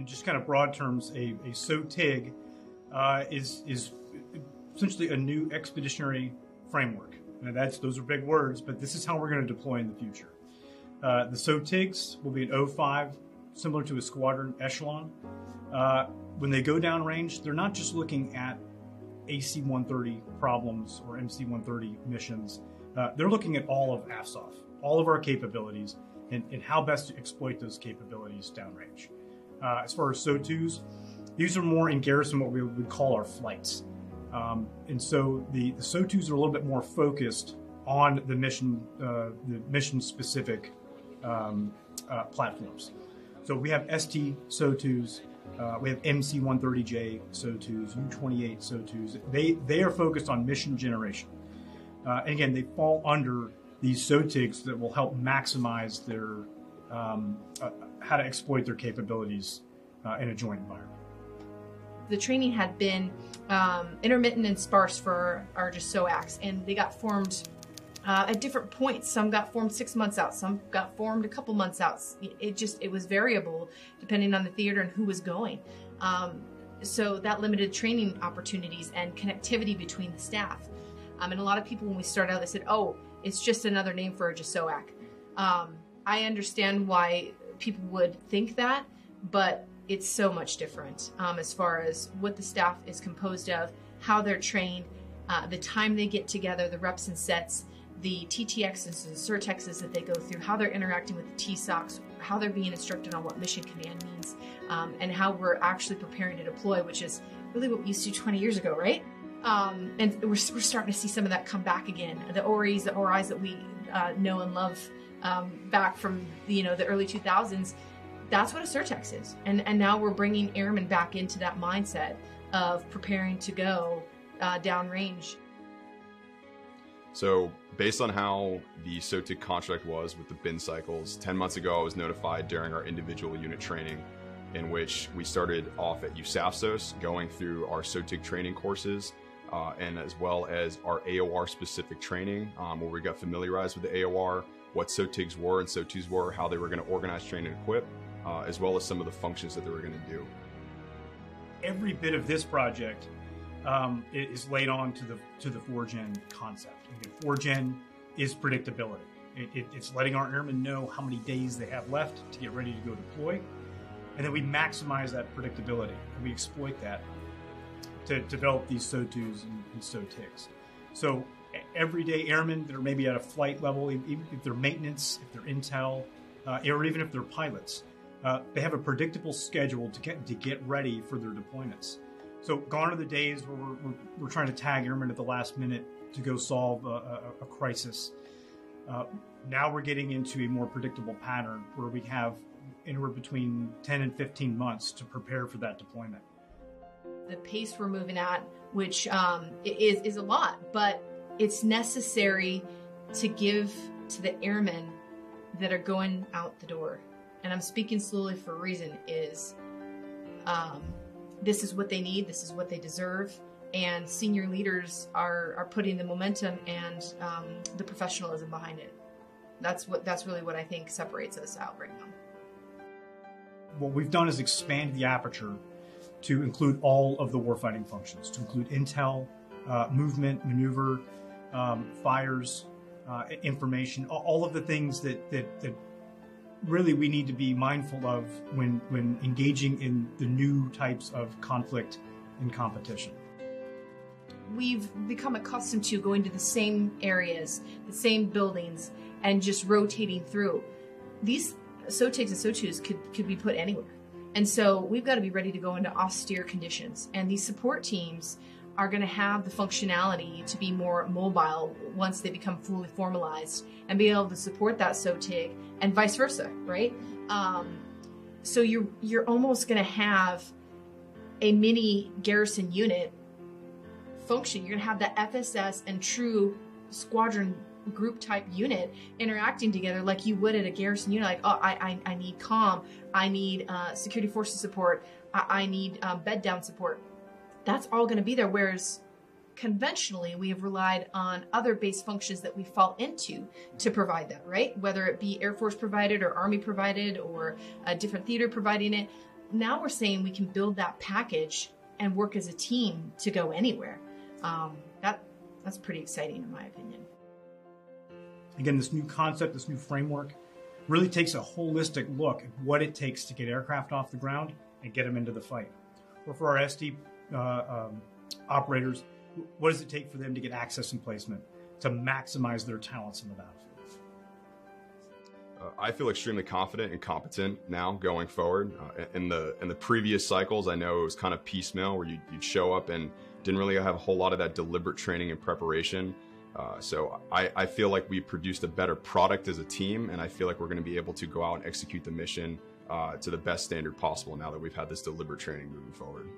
in just kind of broad terms, a, a SOTG uh, is is essentially a new expeditionary framework. Now that's those are big words, but this is how we're going to deploy in the future. Uh, the SOTGs will be an O5, similar to a squadron echelon. Uh, when they go downrange, they're not just looking at AC-130 problems or MC-130 missions. Uh, they're looking at all of AFSOF, all of our capabilities, and, and how best to exploit those capabilities downrange. Uh, as far as SOTUs, these are more in garrison what we would call our flights. Um, and so the, the SOTUs are a little bit more focused on the mission, uh, the mission specific um, uh, platforms. So we have ST SOTUs, uh, we have MC130J SOTUs, U28 SOTUs. They they are focused on mission generation, uh, and again they fall under these SOTGs that will help maximize their um, uh, how to exploit their capabilities uh, in a joint environment. The training had been um, intermittent and sparse for our JSOACs, and they got formed uh, at different points. Some got formed six months out, some got formed a couple months out. It just it was variable depending on the theater and who was going. Um, so that limited training opportunities and connectivity between the staff. Um, and a lot of people, when we started out, they said, "Oh, it's just another name for a JSOAC." Um, I understand why people would think that, but it's so much different um, as far as what the staff is composed of, how they're trained, uh, the time they get together, the reps and sets, the TTXs and CERTEXs that they go through, how they're interacting with the TSOCs, how they're being instructed on what mission command means, um, and how we're actually preparing to deploy, which is really what we used to do 20 years ago, right? Um, and we're, we're starting to see some of that come back again. The ORIs, the ORIs that we uh, know and love um, back from you know the early 2000s, that's what a CERTEX is. And, and now we're bringing airmen back into that mindset of preparing to go uh, downrange. So, based on how the SOTG contract was with the bin cycles, 10 months ago I was notified during our individual unit training, in which we started off at USAFSOS going through our SOTG training courses, uh, and as well as our AOR specific training, um, where we got familiarized with the AOR, what SOTGs were and SOTUs were, how they were going to organize, train, and equip, uh, as well as some of the functions that they were going to do. Every bit of this project um, is laid on to the to the FORGEN concept. FORGEN is predictability. It, it, it's letting our airmen know how many days they have left to get ready to go deploy, and then we maximize that predictability and we exploit that to develop these SOTUs and, and SOTGs. So everyday airmen that are maybe at a flight level, even if they're maintenance, if they're intel, uh, or even if they're pilots, uh, they have a predictable schedule to get to get ready for their deployments. So gone are the days where we're, we're, we're trying to tag airmen at the last minute to go solve a, a, a crisis. Uh, now we're getting into a more predictable pattern where we have anywhere between 10 and 15 months to prepare for that deployment. The pace we're moving at, which um, is, is a lot, but it's necessary to give to the airmen that are going out the door and I'm speaking slowly for a reason, is um, this is what they need, this is what they deserve, and senior leaders are, are putting the momentum and um, the professionalism behind it. That's what that's really what I think separates us out right now. What we've done is expand the aperture to include all of the warfighting functions, to include intel, uh, movement, maneuver, um, fires, uh, information, all of the things that, that, that really we need to be mindful of when when engaging in the new types of conflict and competition. We've become accustomed to going to the same areas, the same buildings, and just rotating through. These SOTGs and SOTUs could, could be put anywhere. And so we've got to be ready to go into austere conditions. And these support teams are going to have the functionality to be more mobile once they become fully formalized and be able to support that SOTG and vice versa, right? Um, so you're you're almost going to have a mini garrison unit function. You're going to have the FSS and true squadron group type unit interacting together like you would at a garrison unit. Like, oh, I I, I need com, I need uh, security forces support, I, I need um, bed down support that's all going to be there. Whereas conventionally, we have relied on other base functions that we fall into to provide that, right? Whether it be Air Force provided or Army provided or a different theater providing it. now we're saying we can build that package and work as a team to go anywhere. Um, that that's pretty exciting in my opinion. Again, this new concept, this new framework, really takes a holistic look at what it takes to get aircraft off the ground and get them into the fight. Or for our SD uh, um, operators, what does it take for them to get access and placement to maximize their talents in the battlefield? Uh, I feel extremely confident and competent now going forward. Uh, in the in the previous cycles, I know it was kind of piecemeal where you'd, you'd, show up and didn't really have a whole lot of that deliberate training and preparation. Uh, so I, I feel like we produced a better product as a team, and I feel like we're going to be able to go out and execute the mission uh, to the best standard possible now that we've had this deliberate training moving forward.